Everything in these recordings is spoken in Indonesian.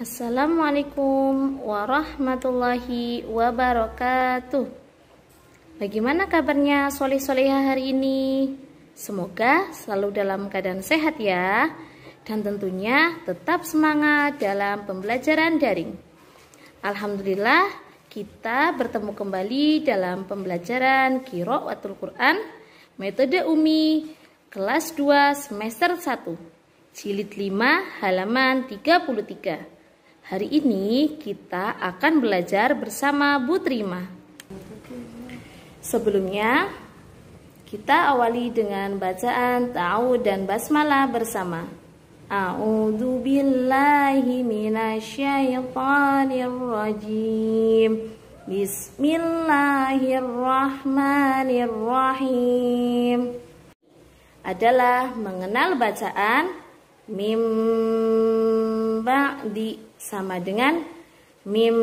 Assalamualaikum warahmatullahi wabarakatuh Bagaimana kabarnya soleh soleha hari ini? Semoga selalu dalam keadaan sehat ya Dan tentunya tetap semangat dalam pembelajaran daring Alhamdulillah kita bertemu kembali dalam pembelajaran Watul Quran Metode Umi kelas 2 semester 1 Jilid 5 halaman 33 Hari ini kita akan belajar bersama Bu Trima. Sebelumnya, kita awali dengan bacaan ta'awud dan basmalah bersama. A'udzu billahi minasyaitonir rajim. Bismillahirrahmanirrahim. Adalah mengenal bacaan mim ba'di sama dengan mim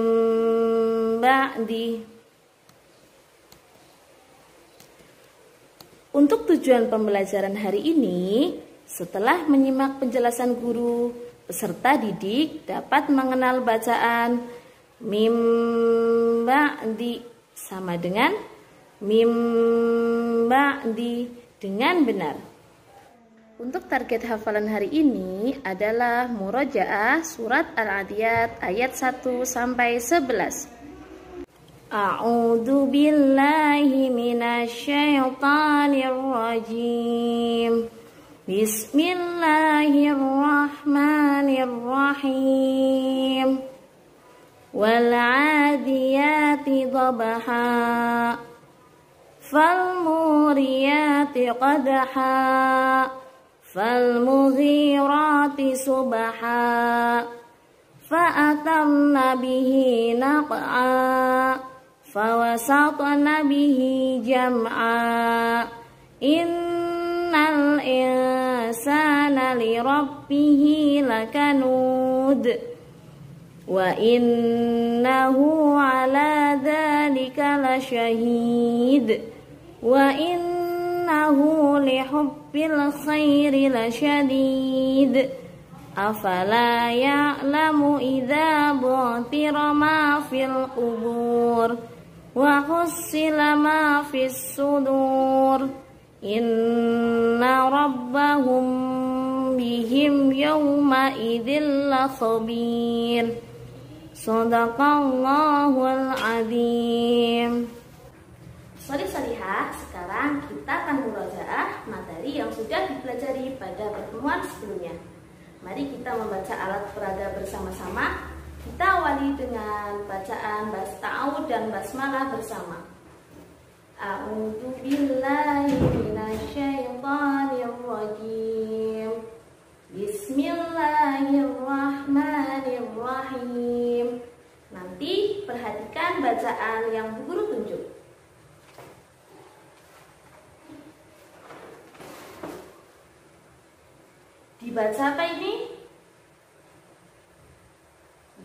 ba'di. Untuk tujuan pembelajaran hari ini, setelah menyimak penjelasan guru, peserta didik dapat mengenal bacaan mim ba'di sama dengan mim ba'di dengan benar. Untuk target hafalan hari ini adalah murojaah surat Al-Adiyat ayat 1 sampai 11. A'udzu billahi minasyaitonir rajim. Bismillahirrahmanirrahim. Wal 'adiyati dhabha. Fal muriyati. فالمغيرات صبحا فأثرن به نقعا فوسطن به جمعا إن الإنسان لربه لكنود وإنه على ذلك لشهيد وإنه لحب fil khairi lasyadid Afala ya'lamu idza bu'tira ma fil qubur Wa husila ma fis sudur Inna rabbahum bihim yawma idzil la khabir Sadaqallahul azim Sorry, sorry ha. Sekarang kita akan mulai sudah dipelajari pada pertemuan sebelumnya. Mari kita membaca alat peraga bersama-sama. Kita awali dengan bacaan bas ta'awud dan basmalah bersama. A'udzu billahi minasyaitonir rajim. Bismillahirrahmanirrahim. Nanti perhatikan bacaan yang Bu Guru tunjuk. Dibaca apa ini?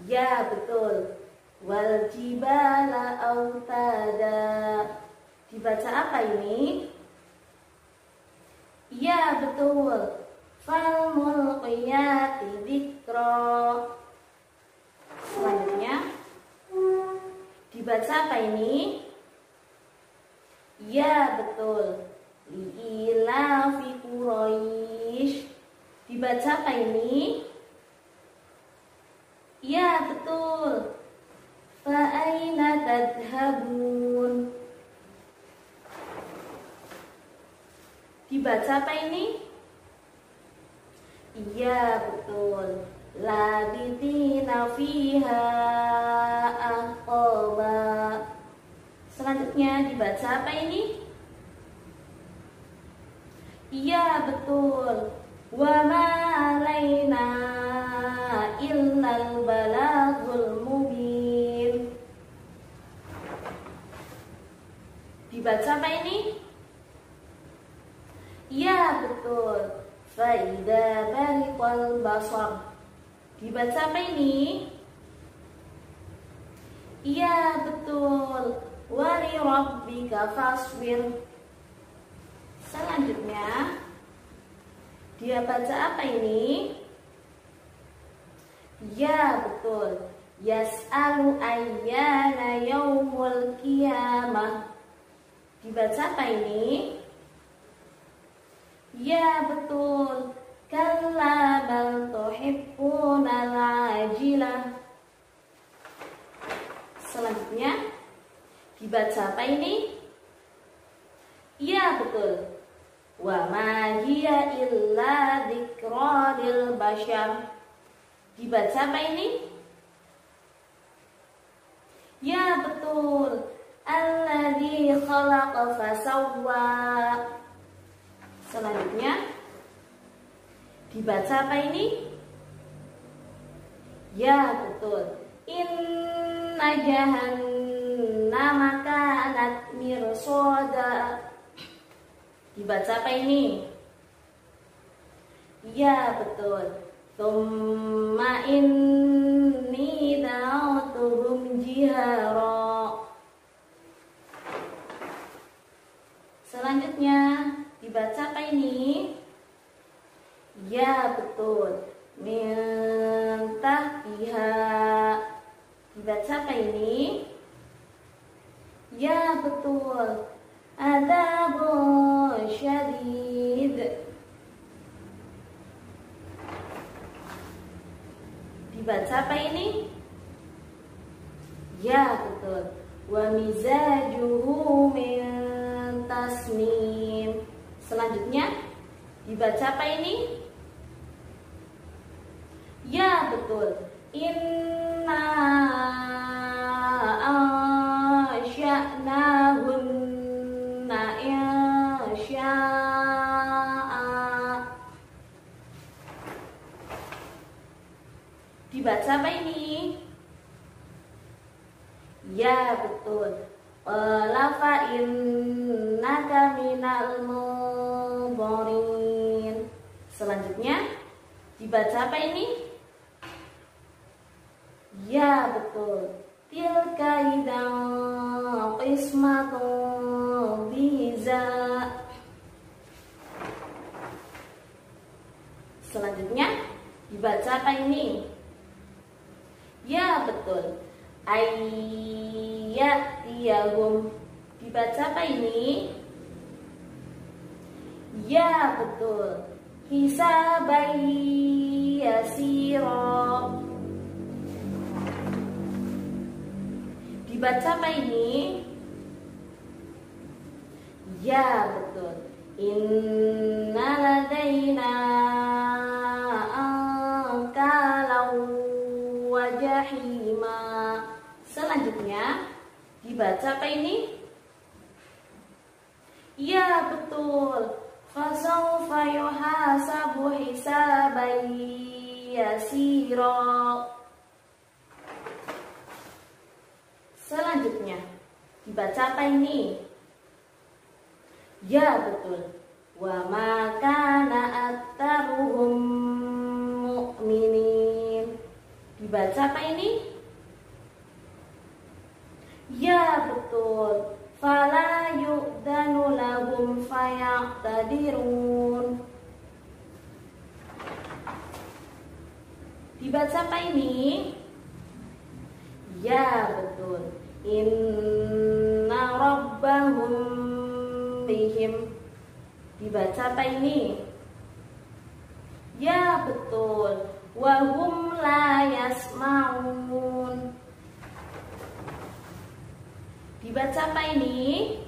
Ya, betul. Wal jibala autada. Dibaca apa ini? Ya, betul. Fal mulqiyati dzikra. Selanjutnya dibaca apa ini? Ya, betul. Li'ilafi. Dibaca apa ini? Ya, betul. Fa'aina tadhabun. Dibaca apa ini? Iya, betul. Labithina fiha aqaba. Selanjutnya dibaca apa ini? Iya, betul ma alaina illal balagul mubin. Dibaca apa ini? Ya betul. Faida bariqal basar. Dibaca apa ini? Iya betul. Wali rabbika fasbir. Selanjutnya Dia baca apa ini? Ya, betul. Yas'alu ayyana yaumul qiyamah. Dibaca apa ini? Ya, betul. Kalla bal tuhibbunal ajilah. Selanjutnya dibaca apa ini? Ya, betul. Wa ma hiya illa dzikra lil bashar. Dibaca apa ini? Ya betul. Alladzi khalaqa fasawwa. Selanjutnya dibaca apa ini? Ya betul. Inna jahannama kanat mirsada. Dibaca apa ini? Ya betul. Thumma inni da'utuhum jihara Selanjutnya dibaca apa ini? Ya betul Minta pihak Dibaca apa ini? Ya betul Dibaca apa ini? Ya, betul. Wa mizajuhu min tasnim. Selanjutnya dibaca apa ini? Ya, betul. Dibaca apa ini? Ya, betul. Lafa innaka minal mudharin. Selanjutnya dibaca apa ini? Ya, betul. Tilka idang qismatun biza. Selanjutnya dibaca apa ini? Ya betul. Ayat iyahum. Dibaca apa ini? Ya betul. Hisabai yasiro. Dibaca apa ini? Ya betul. Inna ladaina Selanjutnya dibaca apa ini? Ya betul. Fasawfa yuhasabu hisaban yasira. Selanjutnya dibaca apa ini? Ya betul. Wa ma kana attaruhum mu'minin. Dibaca apa ini? Ya betul. Fala yu'danu lahum fayaqtadirun. Dibaca apa ini? Ya betul. Inna rabbahum bihim. Dibaca apa ini? Ya betul wahum la yasmaun Dibaca apa ini?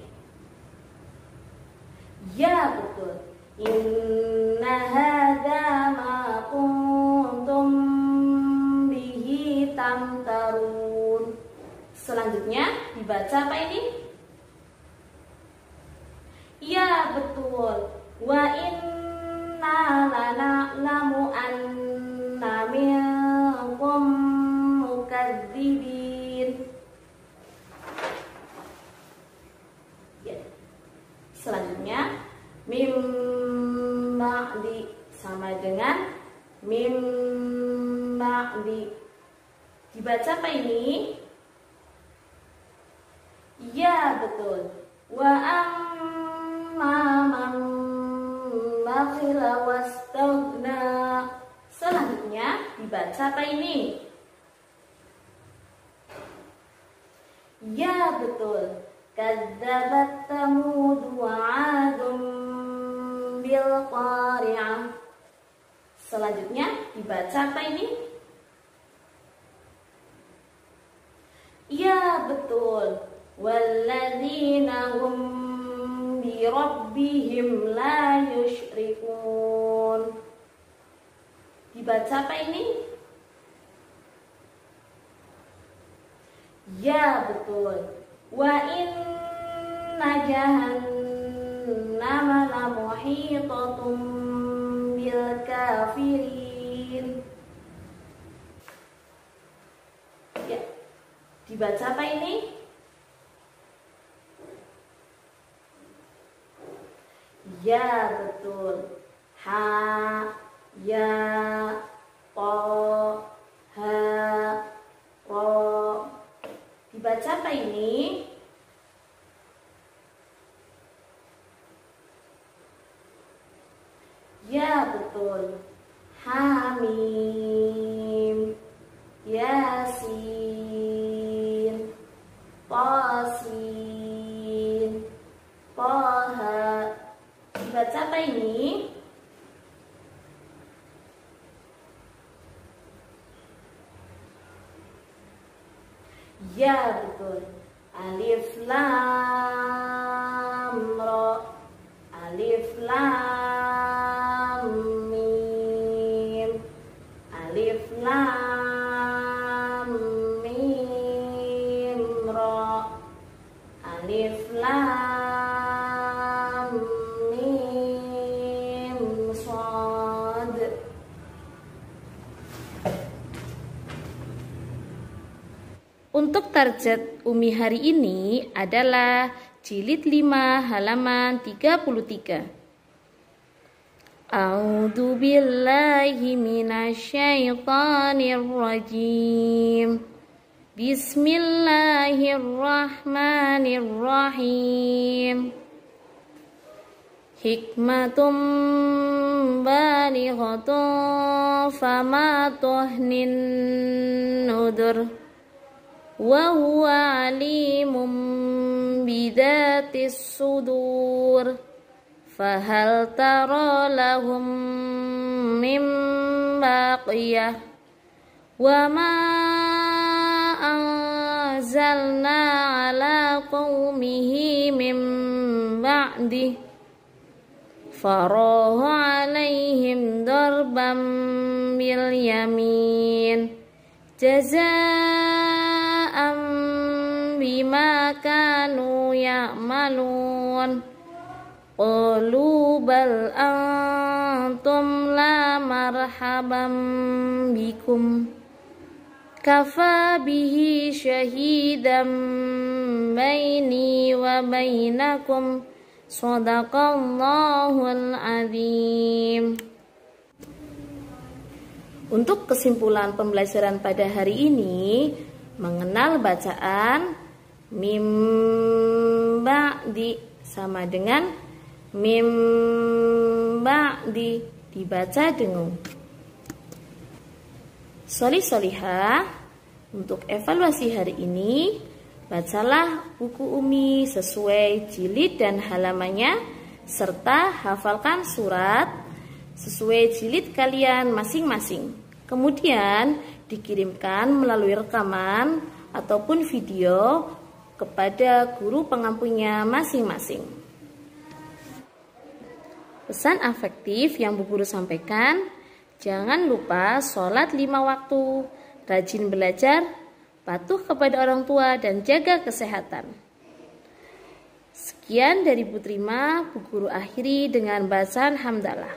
Ya betul Inna hadha ma kuntum bihi tamtarun Selanjutnya dibaca apa ini? Ya betul Wa inna lana'lamu anna Selanjutnya mim ba'di sama dengan mim ba'di. Dibaca apa ini? Ya, betul. Wa amma man bakhila wastaghna. Selanjutnya dibaca apa ini? Ya betul. Wa 'adun bil qari'ah. Selanjutnya dibaca apa ini? Ya betul. Walladzina hum bi rabbihim la yusyrikun. Dibaca apa ini? Ya betul. Wa inna jahannama la muhitatun bil kafirin. Ya. Dibaca apa ini? Ya betul. Ha ya po ha ro. Dibaca apa ini? Ya betul. Hamim. Yasin. Tosin. Toha. Dibaca apa ini? Ya betul. Alif lam Untuk target Umi hari ini adalah jilid 5 halaman 33. A'udzu billahi minasyaitonir rajim. Bismillahirrahmanirrahim. Hikmatum balighatun fama tuhnin nudur. وهو عليم بذات الصدور. فهل ترى لهم من باقية؟ وما أنزلنا على قومه من بعده. فراه عليهم ضربا باليمين. جزاء bima kanu ya'malun. Qalu bal antum la marhaban bikum. Kafa bihi syahidan baini wa bainakum. Sadaqallahul azim. Untuk kesimpulan pembelajaran pada hari ini, mengenal bacaan mim di sama dengan mim di dibaca dengung. Soli soliha untuk evaluasi hari ini bacalah buku Umi sesuai jilid dan halamannya serta hafalkan surat sesuai jilid kalian masing-masing. Kemudian dikirimkan melalui rekaman ataupun video kepada guru pengampunya masing-masing. Pesan afektif yang Bu Guru sampaikan, jangan lupa sholat lima waktu, rajin belajar, patuh kepada orang tua, dan jaga kesehatan. Sekian dari Bu Trima, Bu Guru akhiri dengan bacaan hamdalah.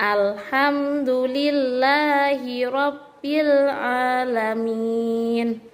Alhamdulillahi Rabbil Alamin